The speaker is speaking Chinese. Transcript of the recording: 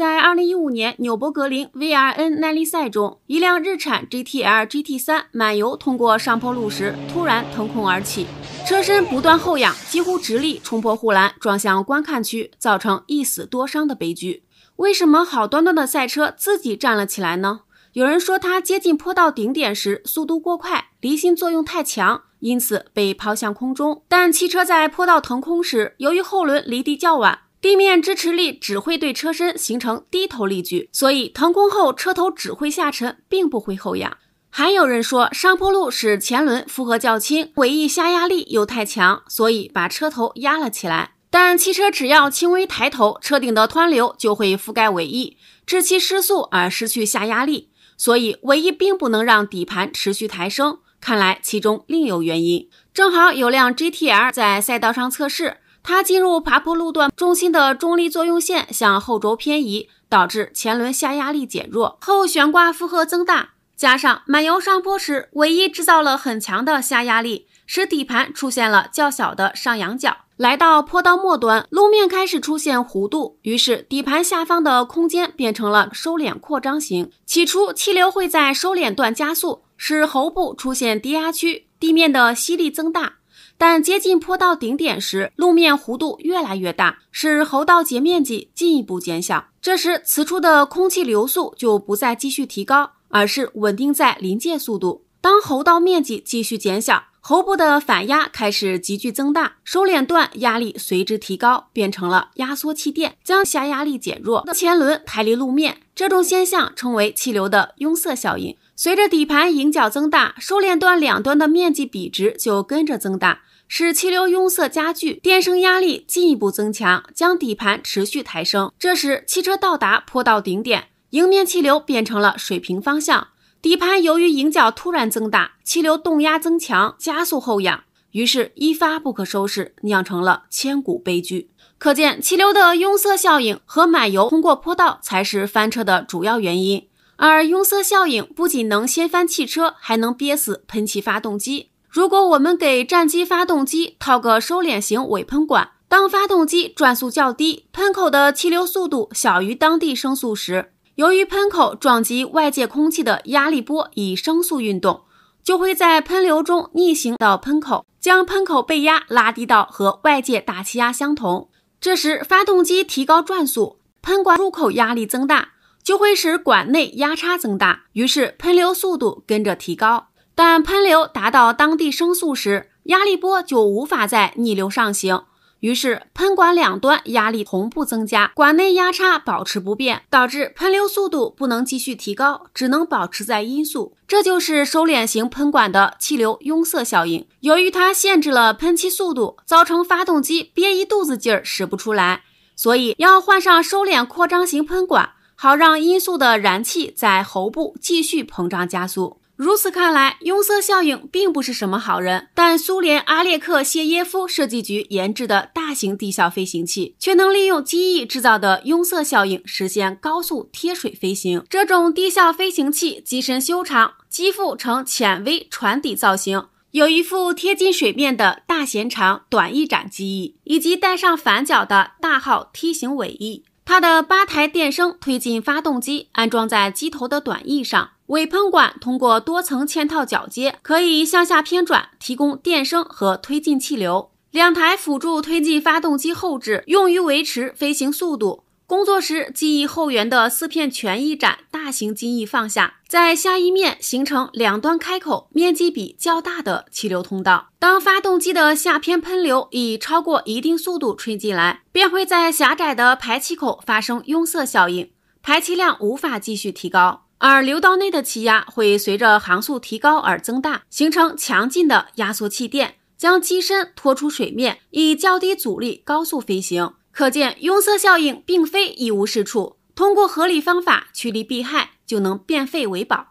在2015年纽博格林 VRN 耐力赛中，一辆日产 GTL GT3 满油通过上坡路时，突然腾空而起，车身不断后仰，几乎直立冲破护栏，撞向观看区，造成一死多伤的悲剧。为什么好端端的赛车自己站了起来呢？有人说，它接近坡道顶点时速度过快，离心作用太强，因此被抛向空中。但汽车在坡道腾空时，由于后轮离地较晚。地面支持力只会对车身形成低头力矩，所以腾空后车头只会下沉，并不会后仰。还有人说，上坡路使前轮负荷较轻，尾翼下压力又太强，所以把车头压了起来。但汽车只要轻微抬头，车顶的湍流就会覆盖尾翼，致其失速而失去下压力，所以尾翼并不能让底盘持续抬升。看来其中另有原因。正好有辆 GTR 在赛道上测试。它进入爬坡路段，重心的重力作用线向后轴偏移，导致前轮下压力减弱，后悬挂负荷增大，加上满油上坡时尾翼制造了很强的下压力，使底盘出现了较小的上仰角。来到坡道末端，路面开始出现弧度，于是底盘下方的空间变成了收敛扩张型。起初，气流会在收敛段加速，使喉部出现低压区，地面的吸力增大。但接近坡道顶点时，路面弧度越来越大，使喉道截面积进一步减小。这时，此处的空气流速就不再继续提高，而是稳定在临界速度。当喉道面积继续减小，喉部的反压开始急剧增大，收敛段压力随之提高，变成了压缩气垫，将下压力减弱，前轮抬离路面。这种现象称为气流的拥塞效应。随着底盘迎角增大，收敛段两端的面积比值就跟着增大。使气流拥塞加剧，电升压力进一步增强，将底盘持续抬升。这时，汽车到达坡道顶点，迎面气流变成了水平方向，底盘由于迎角突然增大，气流动压增强，加速后仰，于是，一发不可收拾，酿成了千古悲剧。可见，气流的拥塞效应和满油通过坡道才是翻车的主要原因。而拥塞效应不仅能掀翻汽车，还能憋死喷气发动机。如果我们给战机发动机套个收敛型尾喷管，当发动机转速较低，喷口的气流速度小于当地声速时，由于喷口撞击外界空气的压力波以声速运动，就会在喷流中逆行到喷口，将喷口背压拉低到和外界大气压相同。这时，发动机提高转速，喷管入口压力增大，就会使管内压差增大，于是喷流速度跟着提高。但喷流达到当地声速时，压力波就无法再逆流上行，于是喷管两端压力同步增加，管内压差保持不变，导致喷流速度不能继续提高，只能保持在音速。这就是收敛型喷管的气流拥塞效应。由于它限制了喷气速度，造成发动机憋一肚子劲儿使不出来，所以要换上收敛扩张型喷管，好让音速的燃气在喉部继续膨胀加速。如此看来，拥塞效应并不是什么好人。但苏联阿列克谢耶夫设计局研制的大型地效飞行器，却能利用机翼制造的拥塞效应，实现高速贴水飞行。这种地效飞行器机身修长，机腹呈浅 V 船底造型，有一副贴近水面的大弦长短翼展机翼，以及带上反角的大号梯形尾翼。它的八台电升推进发动机，安装在机头的短翼上。尾喷管通过多层嵌套铰接，可以向下偏转，提供电升和推进气流。两台辅助推进发动机后置，用于维持飞行速度。工作时，机翼后缘的四片全翼展大型机翼放下，在下翼面形成两端开口、面积比较大的气流通道。当发动机的下偏喷流已超过一定速度吹进来，便会在狭窄的排气口发生拥塞效应，排气量无法继续提高，而流道内的气压会随着航速提高而增大，形成强劲的压缩气垫，将机身拖出水面，以较低阻力高速飞行。可见，拥塞效应并非一无是处，通过合理方法趋利避害，就能变废为宝。